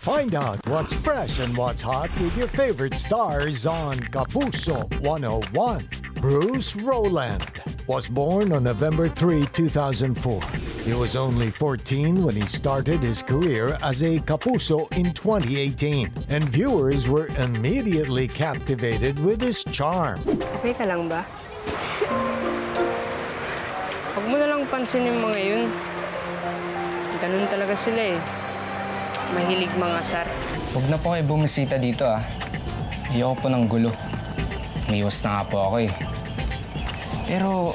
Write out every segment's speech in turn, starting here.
Find out what's fresh and what's hot with your favorite stars on Kapuso 101. Bruce Roeland was born on November 3, 2004. He was only 14 when he started his career as a Kapuso in 2018, and viewers were immediately captivated with his charm. Okay ka lang ba? Huwag mo na lang pansin yung mga yun. Ganun talaga sila eh. Mahilig mga asar. Huwag na po kayo bumisita dito ah. Ayoko po ng gulo. Umiwas na nga po ako eh. Pero,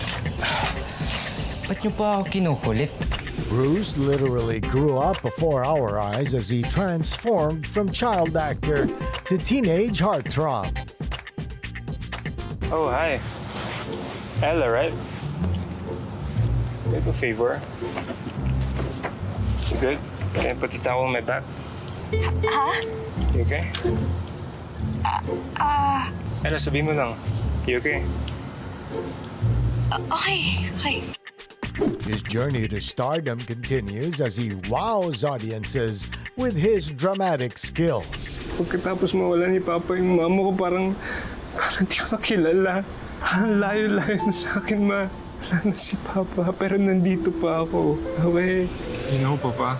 ba't niyo pa ako kinukulit? Bruce literally grew up before our eyes as he transformed from child actor to teenage heartthrob. Oh, hi. Ella, right? Do you have a favor? You good? Can I put the towel on my back? Ha? You okay? Ah, Ella, sabihin mo lang. You okay? okay, okay. His journey to stardom continues as he wows audiences with his dramatic skills. Pagkatapos mawala ni Papa yung mama ko, parang, parang di ko na kilala. Ang layo-layo na sa akin, ma. Wala na si Papa, pero nandito pa ako. Okay? You know, Papa,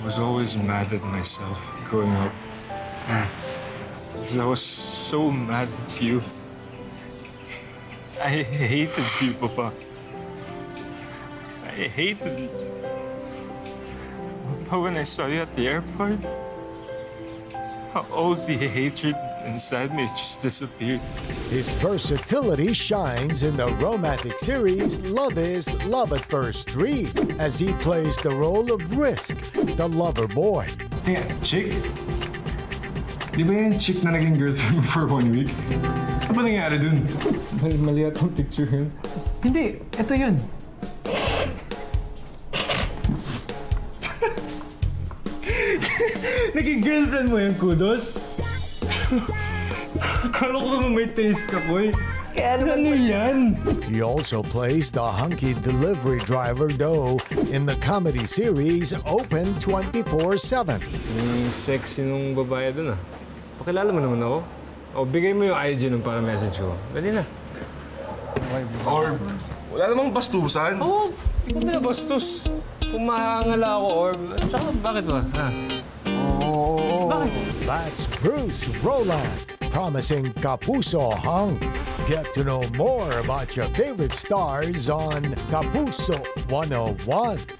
I was always mad at myself growing up. Because I was so mad at you. I hated you, Papa. I hated you. But when I saw you at the airport, all the hatred inside me just disappeared. His versatility shines in the romantic series Love is Love at First Read as he plays the role of Risk, the lover boy. Teka, chick? Di ba yung chick na naging girlfriend mo for one week? Ano ba nangyari dun? Mali, mali at ang picture yun. Hindi, ito yun. naging girlfriend mo yung kudos? Akala ko naman may taste ka, boy. ano yan? He also plays the hunky delivery driver Doe in the comedy series Open 24-7. Yung sexy nung babae dun ah. Pakilala mo naman ako. O, bigay mo yung IG nun para message ko. Dali na. Or, wala namang bastusan. Oo, oh, hindi ko binabastos. Kung mahangala ako or... Tsaka bakit ba? Ha? That's Bruce Roeland promising Kapuso Hung. Get to know more about your favorite stars on Kapuso 101.